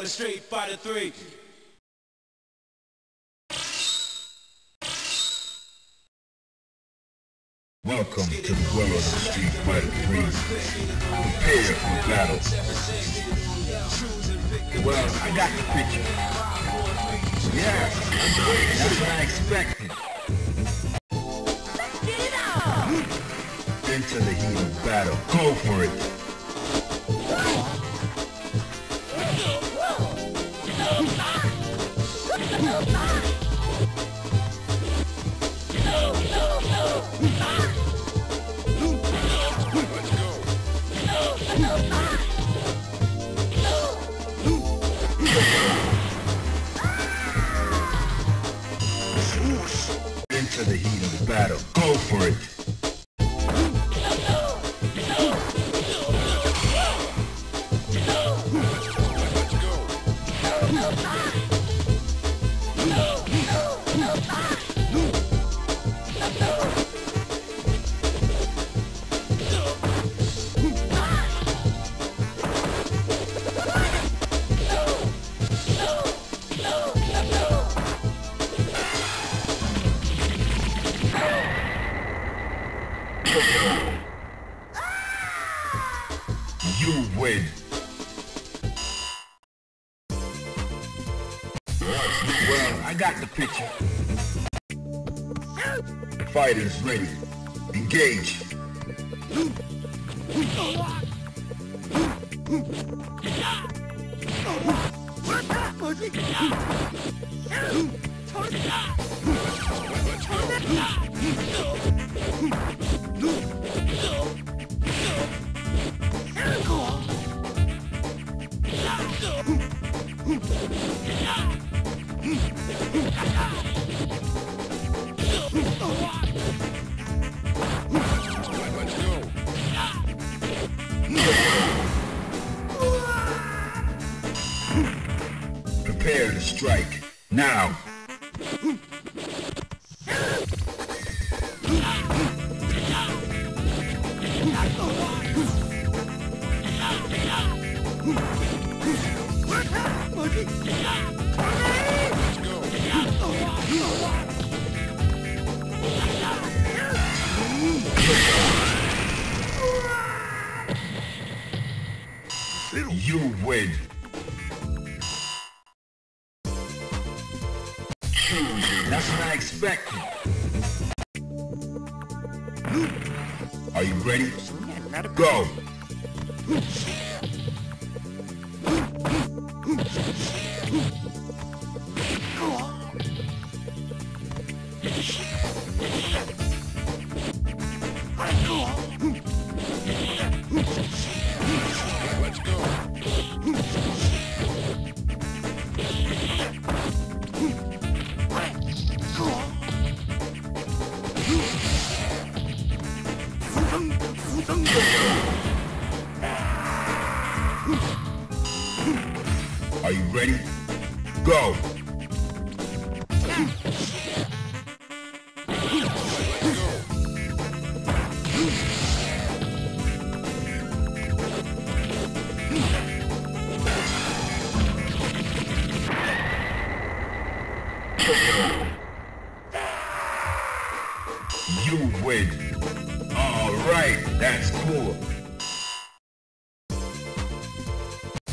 The third strike, Street Fighter 3. Welcome to the world of Street Fighter 3. Prepare for battle. Well, I got the picture. Yeah, that's what I expected. Into the heat of battle. Go for it. Now.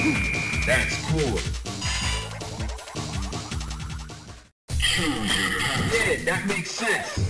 That's cool. Yeah, that makes sense.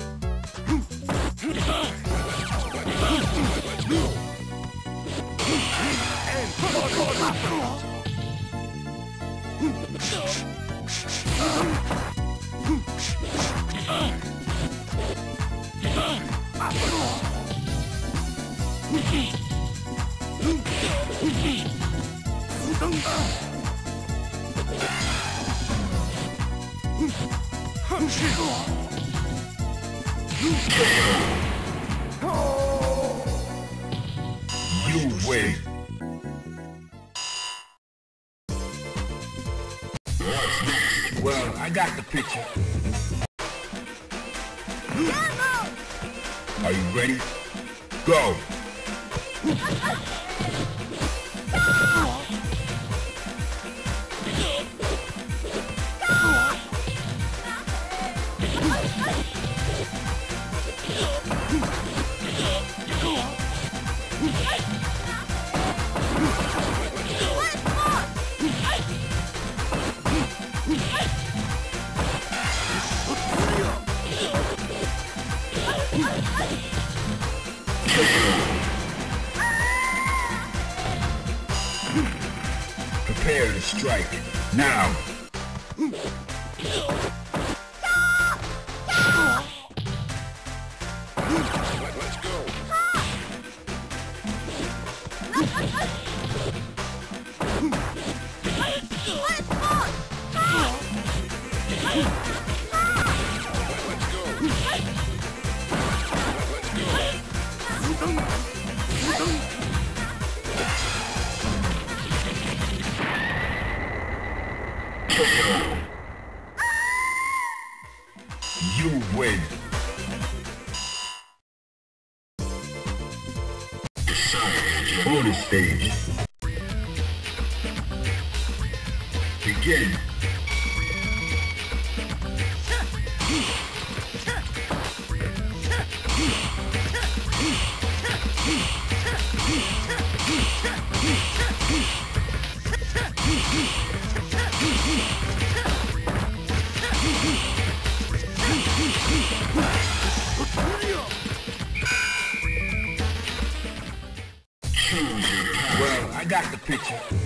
Well, I got the picture. Are you ready? Go! strike. Now! picture.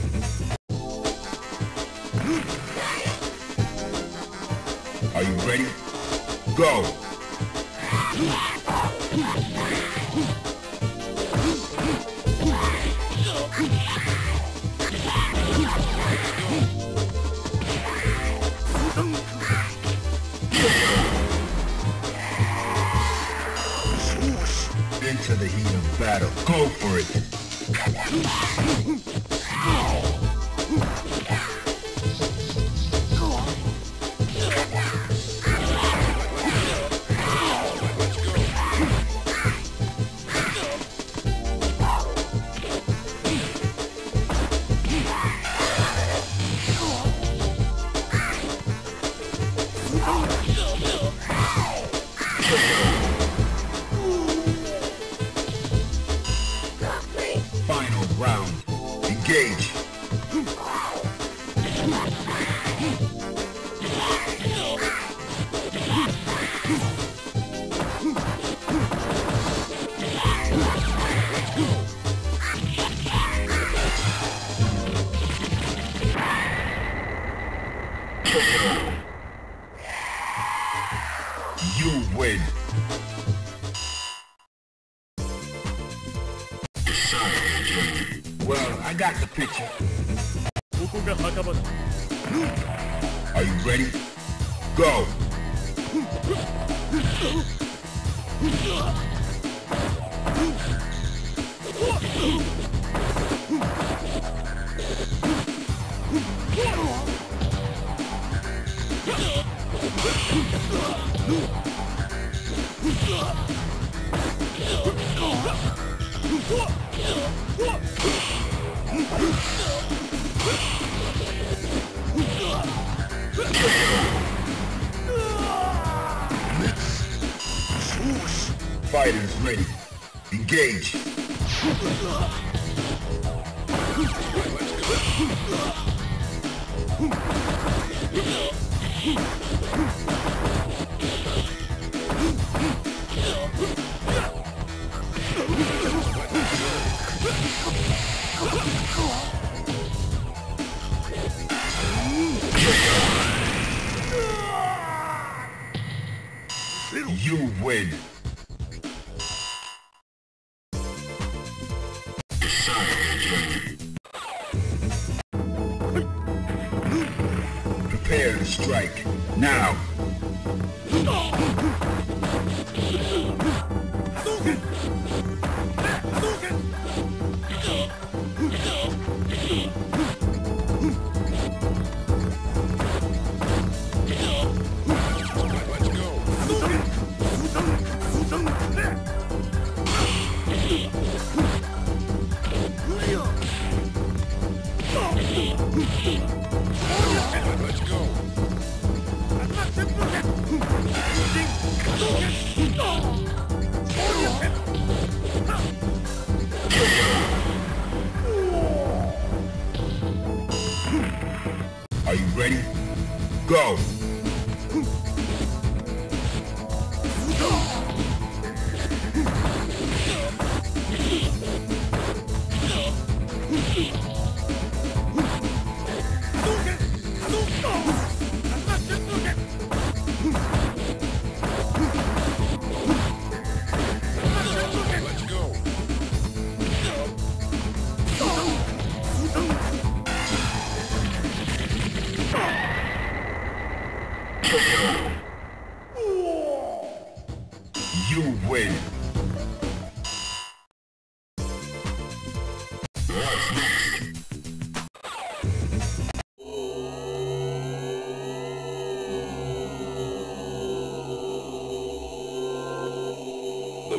You win.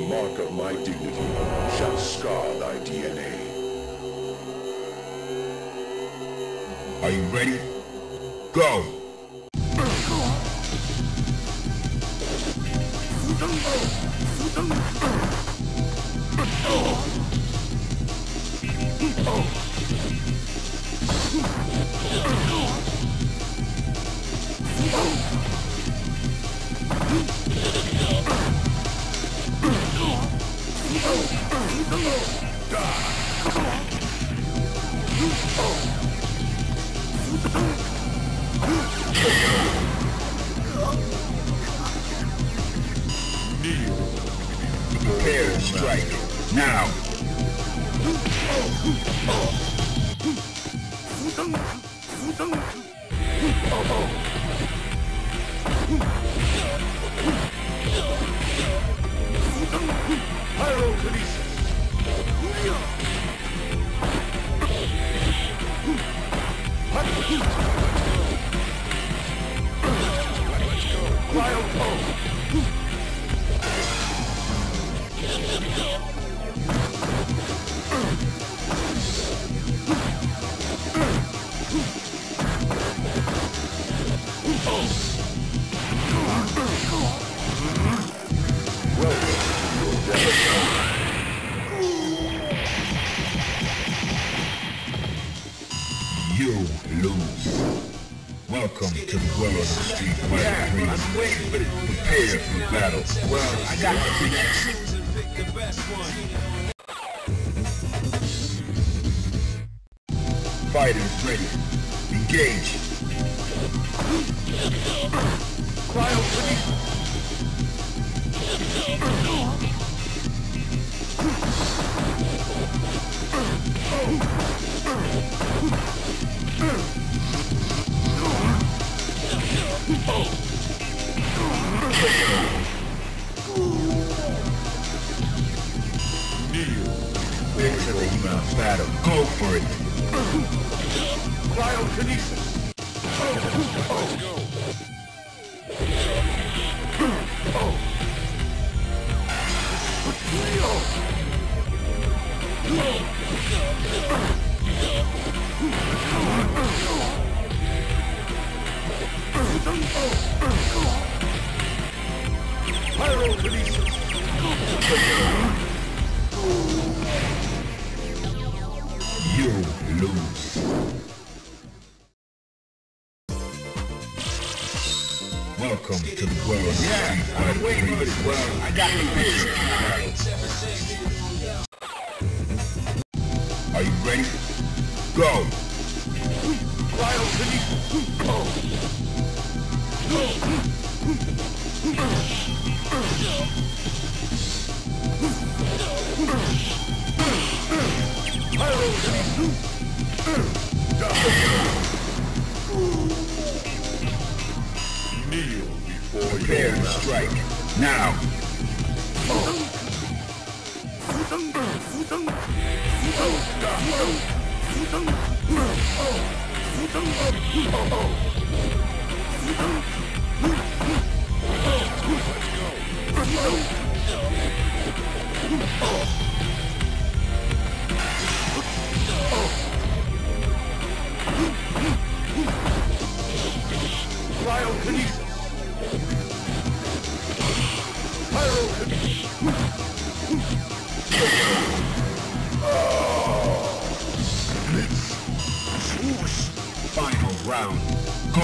mark of my dignity shall scar thy DNA. Are you ready? Go! 嗯。啊嗯。无生无死无生无死嗯。哦哦 battle. Well, I got to the next. Fighters ready. Engage. Cryo ready. battle. Go for it. Let's go! Cryokinesis!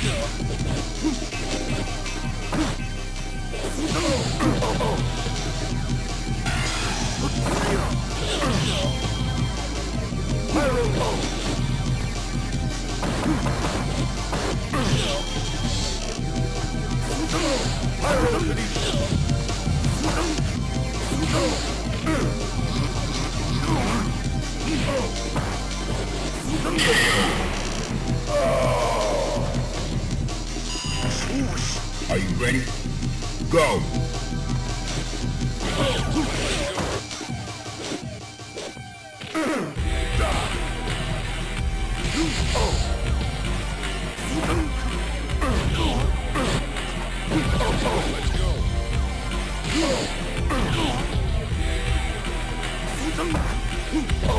Ugh. Kneel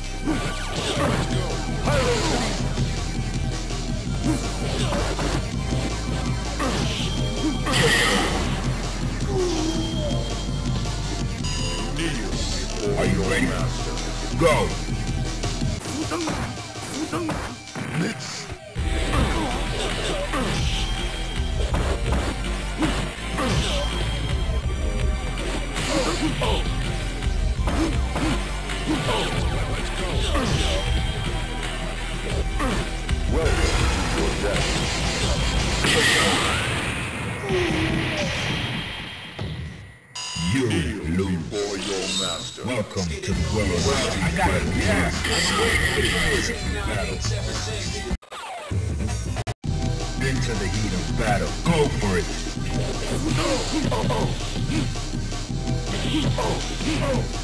Are you ready? Go. Into the heat of battle. Go for it. Oh, oh, oh.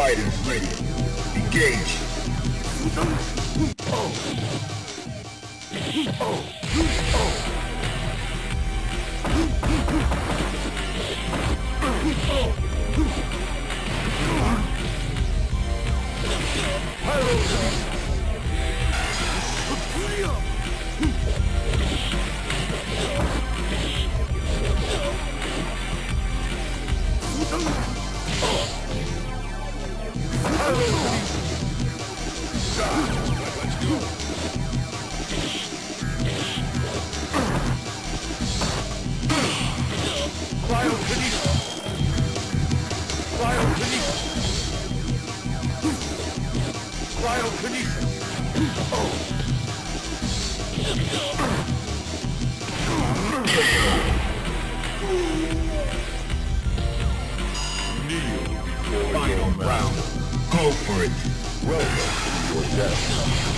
fighters ready. Engage. Pyro! Round. Go for it. Welcome to your death.